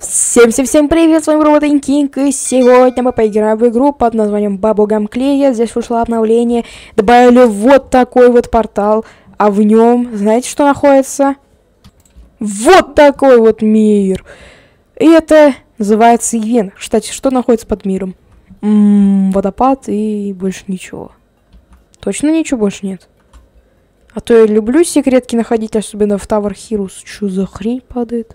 Всем-всем-всем привет, с вами Робот Кинг, и сегодня мы поиграем в игру под названием Bubblegum Clear. Здесь вышло обновление, добавили вот такой вот портал, а в нем, знаете, что находится? Вот такой вот мир. И это называется Ивен. Кстати, что находится под миром? М -м, водопад и больше ничего. Точно ничего больше нет? А то я люблю секретки находить, особенно в Tower Heroes. Что за хрень падает?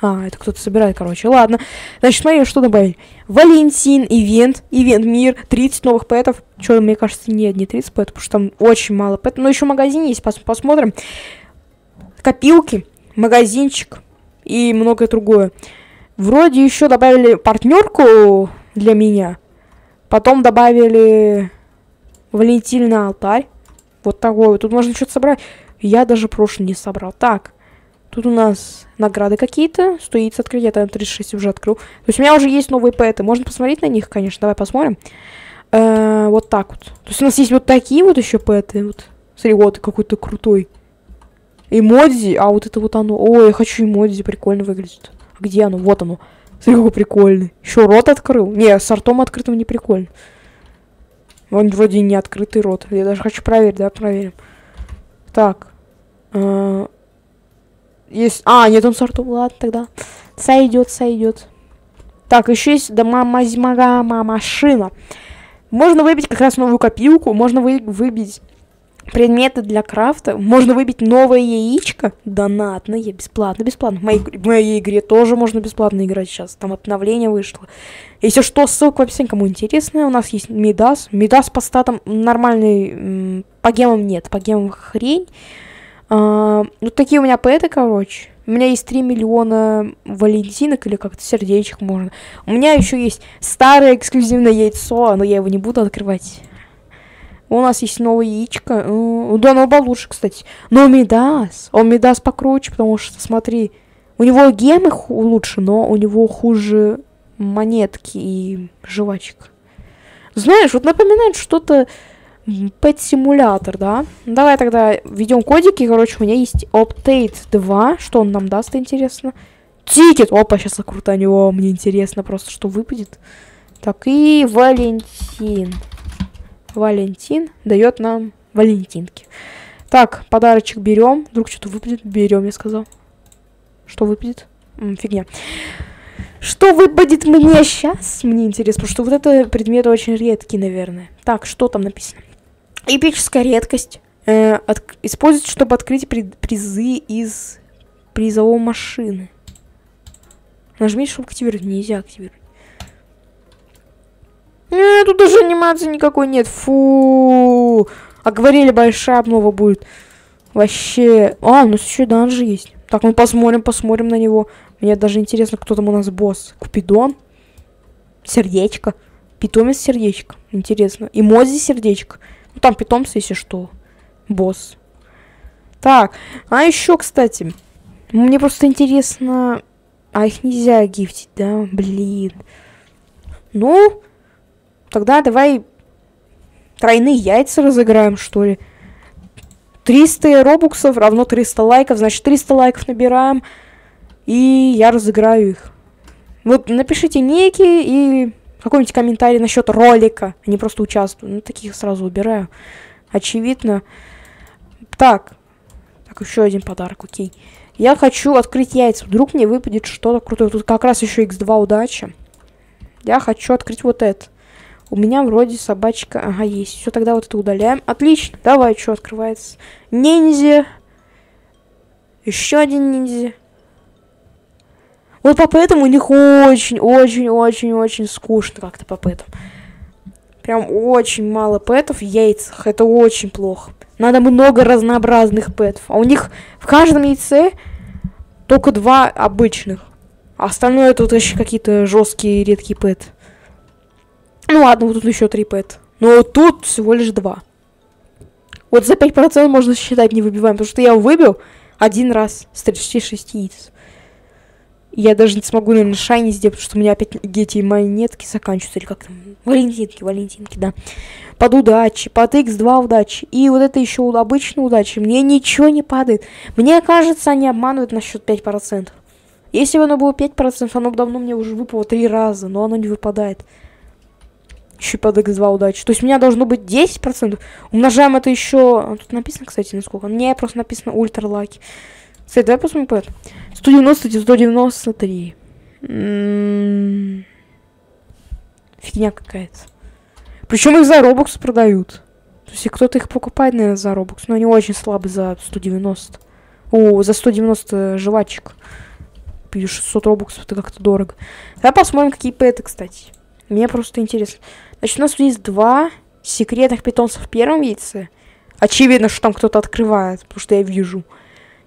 А, это кто-то собирает, короче. Ладно. Значит, смотри, что добавили. Валентин, ивент, ивент мир, 30 новых пэтов. Что, мне кажется, нет, не 30 пэтов, потому что там очень мало пэтов. Но еще магазин есть, пос посмотрим. Копилки, магазинчик и многое другое. Вроде еще добавили партнерку для меня. Потом добавили Валентин на алтарь. Вот такой вот. Тут можно что-то собрать. Я даже прошлый не собрал. Так. Тут у нас награды какие-то. Стоит открыть. Я там 36 уже открыл. То есть у меня уже есть новые пэты. Можно посмотреть на них, конечно. Давай посмотрим. Э -э вот так вот. То есть у нас есть вот такие вот еще пэты. Вот. Смотри, вот какой-то крутой. Эмодзи. А вот это вот оно. Ой, я хочу эмодзи. Прикольно выглядит. А где оно? Вот оно. Смотри, какой прикольный. Еще рот открыл. Не, с ртом открытым не прикольно. Он вроде не открытый рот. Я даже хочу проверить, да, проверим. Так. Э есть... А, нет, он сорту. Ладно, тогда. Сойдет, сойдет. Так, еще есть дома мазимагама машина. Можно выбить как раз новую копилку. Можно вы выбить предметы для крафта. Можно выбить новое яичко. Донатное, бесплатно, бесплатно. В моей, в моей игре тоже можно бесплатно играть сейчас. Там обновление вышло. Если что, ссылка в описании, кому интересно. У нас есть Мидас. Мидас по статам нормальный. По гемам нет, по гемам хрень. А, ну, такие у меня пэты, короче. У меня есть 3 миллиона валентинок или как-то сердечек можно. У меня еще есть старое эксклюзивное яйцо, но я его не буду открывать. У нас есть новое яичко. Да, оно получше, кстати. Но Мидас. Он Мидас покруче, потому что, смотри, у него гемы лучше, но у него хуже монетки и жвачек. Знаешь, вот напоминает что-то Пэт-симулятор, да? Давай тогда введем кодики. Короче, у меня есть Update 2. Что он нам даст, интересно? Тикет! Опа, сейчас окрутаню. О, мне интересно просто, что выпадет. Так, и Валентин. Валентин дает нам Валентинки. Так, подарочек берем. Вдруг что-то выпадет. Берем, я сказал. Что выпадет? М, фигня. Что выпадет мне сейчас? Мне интересно, потому что вот это предмет очень редкий, наверное. Так, что там написано? Эпическая редкость. Э, от, используется, чтобы открыть при, призы из призовой машины. Нажми, чтобы активировать. Нельзя активировать. Э, тут даже анимации никакой нет. Фу. А говорили, большая обнова будет. Вообще. А, у нас еще данжи есть. Так, мы посмотрим, посмотрим на него. Мне даже интересно, кто там у нас босс. Купидон? Сердечко. Питомец сердечко. Интересно. Эмози сердечко. Ну, там питомцы, если что. Босс. Так, а еще, кстати, мне просто интересно... А их нельзя гифтить, да? Блин. Ну, тогда давай тройные яйца разыграем, что ли. 300 робуксов равно 300 лайков. Значит, 300 лайков набираем. И я разыграю их. Вот напишите ники и какой-нибудь комментарий насчет ролика. Они просто участвуют. Ну, таких сразу убираю. Очевидно. Так. Так, еще один подарок, окей. Я хочу открыть яйца. Вдруг мне выпадет что-то крутое. Тут как раз еще x2 удача. Я хочу открыть вот это. У меня вроде собачка. Ага, есть. Все, тогда вот это удаляем. Отлично. Давай, что открывается? Ниндзя. Еще один ниндзя. Вот по поэтому у них очень-очень-очень-очень скучно как-то по пэтам. Прям очень мало пэтов в яйцах. Это очень плохо. Надо много разнообразных пэтов. А у них в каждом яйце только два обычных. А остальное тут еще какие-то жесткие редкие пэт. Ну ладно, вот тут еще три пэт. Но тут всего лишь два. Вот за 5% можно считать не выбиваем, потому что я выбил один раз с 36 яиц. Я даже не смогу, наверное, шайни сделать, потому что у меня опять эти монетки заканчиваются. Или как там? Валентинки, валентинки, да. Под удачи, под x2 удачи. И вот это еще обычная удача. Мне ничего не падает. Мне кажется, они обманывают насчет 5%. Если бы оно было 5%, оно бы давно мне уже выпало три раза, но оно не выпадает. Еще под x2 удачи. То есть у меня должно быть 10%. Умножаем это еще... А тут написано, кстати, насколько. Не, просто написано ультра лаки. Кстати, давай посмотрим по этому. 190, 193. М -м -м. Фигня какая-то. Причем их за Robux продают. То есть кто-то их покупает, наверное, за Robux. Но они очень слабы за 190. О, за 190 жвачек. Или 600 робоксов, это как-то дорого. Давай посмотрим, какие пэты, кстати. Мне просто интересно. Значит, у нас есть два секретных питомца в первом яйце. Очевидно, что там кто-то открывает, потому что я вижу.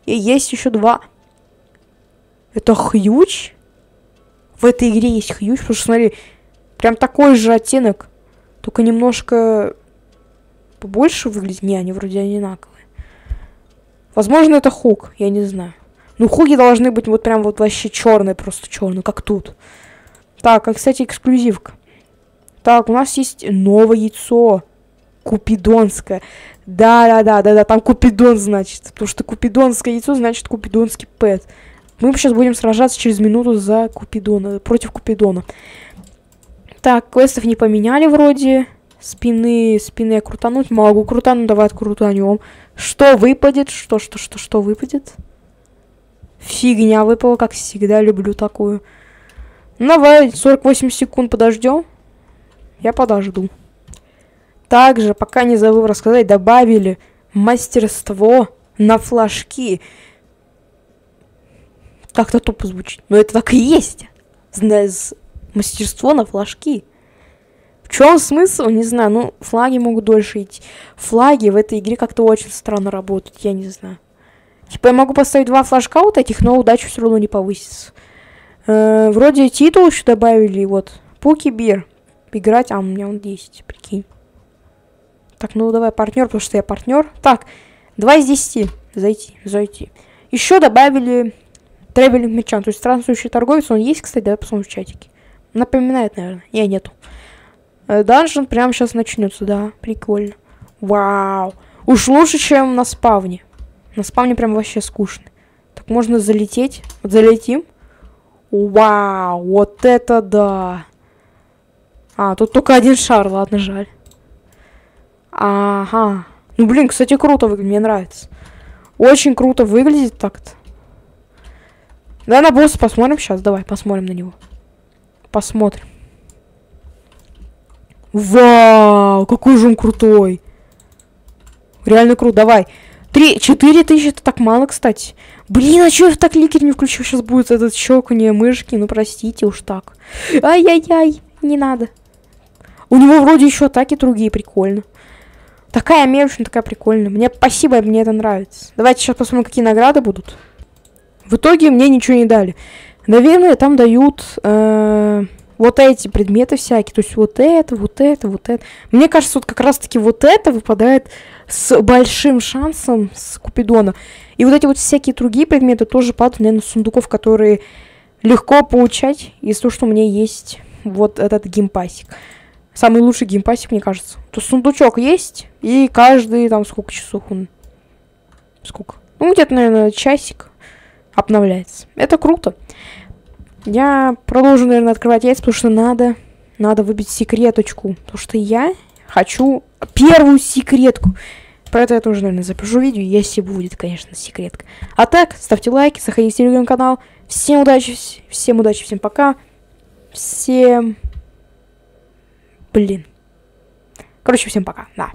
И есть еще два. Это хьюч. В этой игре есть хьюч, потому что, смотри, прям такой же оттенок. Только немножко побольше выглядит. Не, они вроде одинаковые. Возможно, это хук, я не знаю. Ну, хуги должны быть вот прям вот вообще черные, просто черные, как тут. Так, а, кстати, эксклюзивка. Так, у нас есть новое яйцо. Купидонское. Да-да-да-да-да, там Купидон, значит. Потому что Купидонское яйцо, значит Купидонский пэт. Мы сейчас будем сражаться через минуту за Купидона, против Купидона. Так, квестов не поменяли вроде. Спины, спины я крутануть могу. Крутану, давай открутанем. Что выпадет? Что, что, что, что выпадет? Фигня выпала, как всегда, люблю такую. Давай 48 секунд подождем. Я подожду. Также, пока не забыл рассказать, добавили мастерство на флажки. Как-то тупо звучит. Но это так и есть. Мастерство на флажки. В чем смысл? Не знаю. Ну, флаги могут дольше идти. Флаги в этой игре как-то очень странно работают. Я не знаю. Типа я могу поставить два флажка вот этих, но удача все равно не повысится. Э, вроде титул еще добавили, вот. Пуки Бир. Играть, а у меня он 10, прикинь. Так, ну давай партнер, потому что я партнер. Так, 2 из 10. Зайти, зайти. Еще добавили тревелинг мечан, то есть странствующий торговец, он есть, кстати, давай посмотрим в чатике. Напоминает, наверное. Не, нету. Э, данжен прямо сейчас начнется, да, прикольно. Вау. Уж лучше, чем на спавне. На спавне прям вообще скучно. Так можно залететь. Вот залетим. Вау, вот это да. А, тут только один шар, ладно, жаль. Ага. Ну, блин, кстати, круто выглядит, мне нравится. Очень круто выглядит так-то. Да, на босса посмотрим сейчас, давай, посмотрим на него. Посмотрим. Вау, какой же он крутой. Реально круто, давай. Три, четыре тысячи, это так мало, кстати. Блин, а чё я так ликер не включил? Сейчас будет этот щелканье мышки. Ну, простите уж так. Ай-яй-яй, не надо. У него вроде еще атаки другие, прикольно. Такая мелочь, такая прикольная. Мне спасибо, мне это нравится. Давайте сейчас посмотрим, какие награды будут. В итоге мне ничего не дали. Наверное, там дают э, вот эти предметы всякие. То есть вот это, вот это, вот это. Мне кажется, вот как раз-таки вот это выпадает с большим шансом с Купидона. И вот эти вот всякие другие предметы тоже падают, наверное, с сундуков, которые легко получать из того, что у меня есть вот этот геймпасик. Самый лучший геймпасик, мне кажется. То сундучок есть, и каждый там сколько часов он... Сколько? Ну, где-то, наверное, часик обновляется. Это круто. Я продолжу, наверное, открывать яйца, потому что надо, надо выбить секреточку. Потому что я хочу первую секретку. Про это я тоже, наверное, запишу видео, если будет, конечно, секретка. А так, ставьте лайки, заходите в телеграм-канал. Всем удачи, всем удачи, всем пока. Всем... Блин. Короче, всем пока, да.